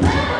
Woo!